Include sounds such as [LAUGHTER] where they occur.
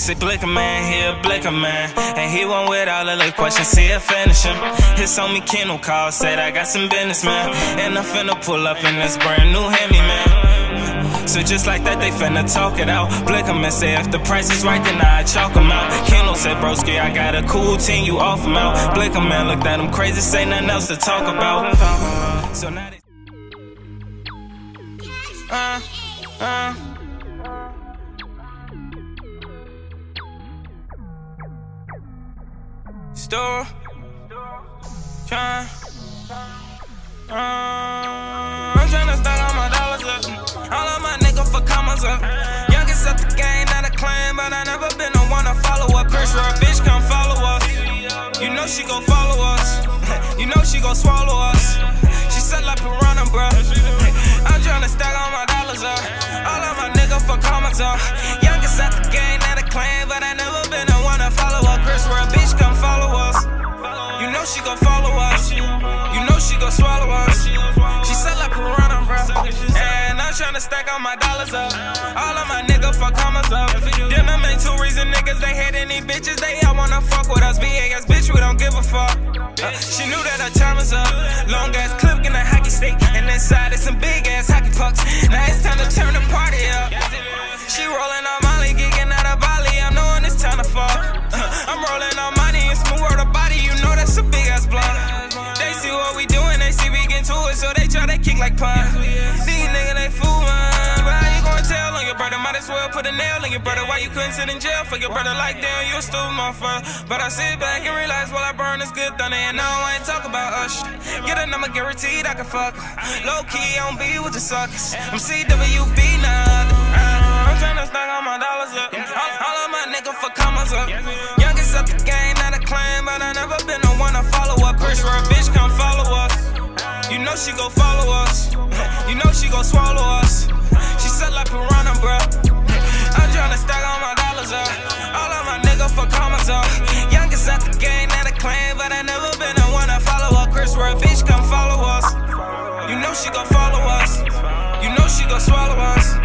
Say Blickaman, here, Blickaman. And he went with all of the questions, see it finish him. His homie Keno called, said I got some business, man. And I'm finna pull up in this brand new Hemi, man. So just like that, they finna talk it out. Blickaman say if the price is right, then I chalk him out. Keno said, broski, I got a cool team, you off him out. Blickaman looked at him crazy, say nothing else to talk about. So now they. Uh, uh. Store. Trying. [LAUGHS] Uh, [LAUGHS] I'm tryna stack all my dollars up. All of my niggas for commas up. Youngest up the game, not a claim, but I never been the one to follow up. Chris a bitch come follow us. You know she gon' follow us. you know she gon' swallow us. She said like piranha, bruh. I'm tryna stack all my dollars up. All of my niggas for commas up. Youngest she gon' follow us. You know she gon' swallow us. She said like piranha, bruh. And I'm tryna stack all my dollars up. All of my niggas for commas up. Then I made two reason niggas they hate any bitches. They all wanna fuck with us. BAS bitch, we don't give a fuck. Uh, she knew that her time was up. Long ass clip in a hockey stick. And inside is some big ass hockey pucks. Now it's time to turn they see we get to it, so they try to kick like pun. These niggas, they fool, man. But how you gonna tell on your brother? Might as well put a nail in your brother. Why you couldn't sit in jail for your brother? Like, damn, you a stupid motherfucker. But I sit back and realize while I burn this good thunder, and no, I ain't talk about us. Get a number guaranteed I can fuck. Low key, I don't be with the suckers. I'm CWB now. I'm tryna stack all my dollars up. All, all of my niggas for commas up. Youngest up the game, not a claim, but I never been the one to follow up. Chris a know she gon' follow us. You know she gon' swallow us. She said like piranha, bruh. I'm tryna stack all my dollars up. All of my niggas for commas up. Youngest up the game, not a claim, but I never been the one to follow up. Chris a bitch come follow us. You know she gon' follow us. You know she gon' swallow us.